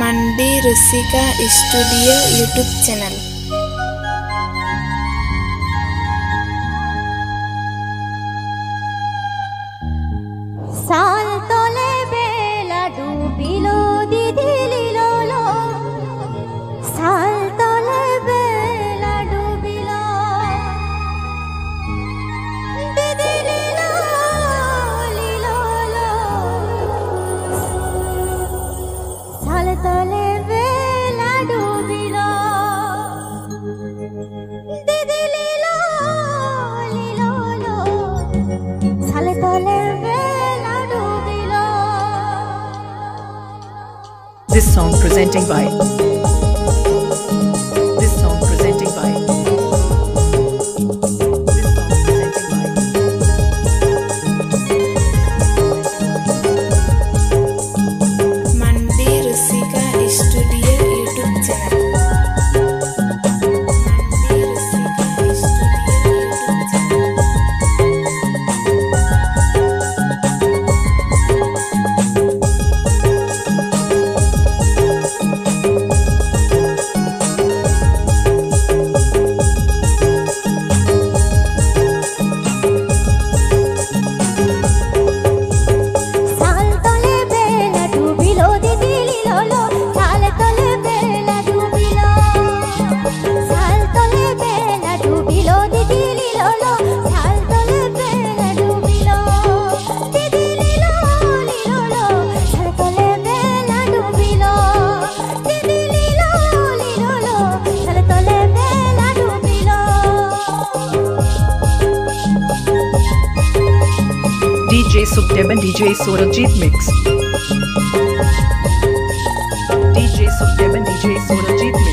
మండి రుసిక studio YouTube channel. సాల్ This song presenting by Saturday September DJ Sorajit Mix DJ September DJ Sorajit Mix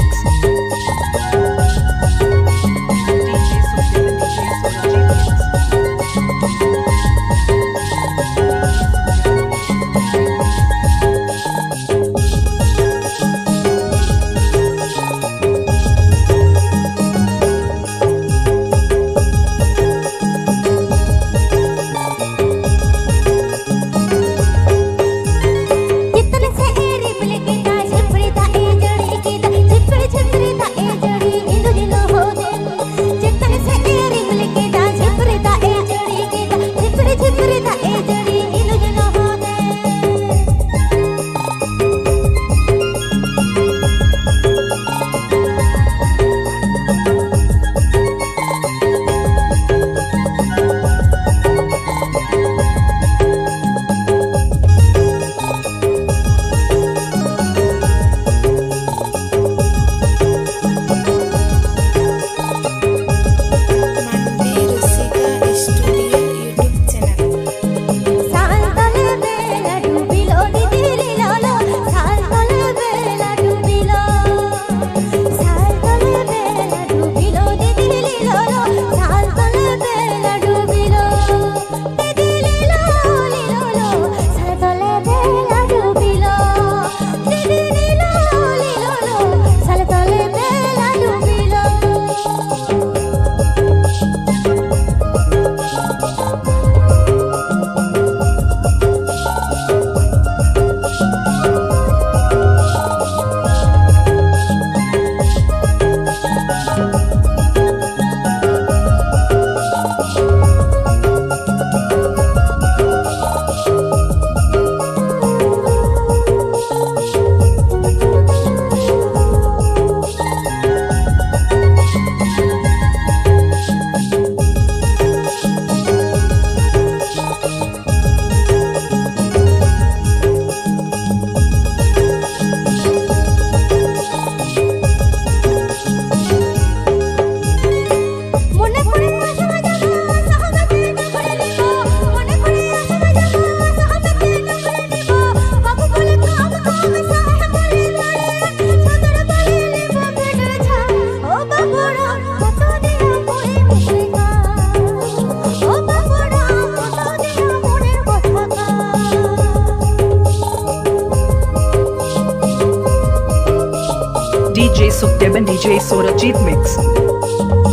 And DJ Sorajit Mix.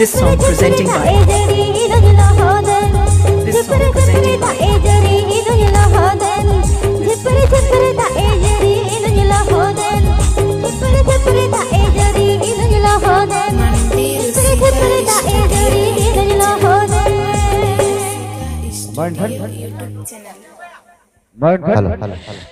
This song presenting by This song presenting. Hello hello hello